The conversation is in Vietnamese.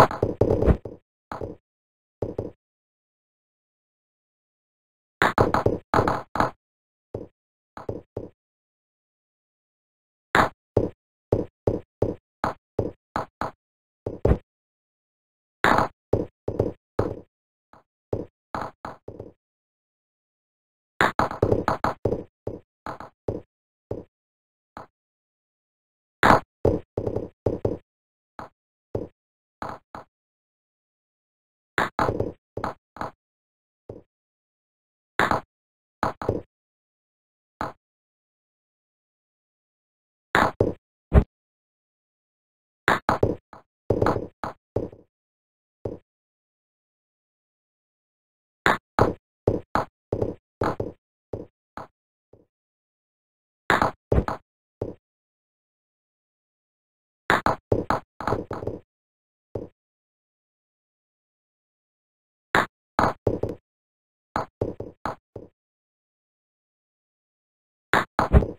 you you.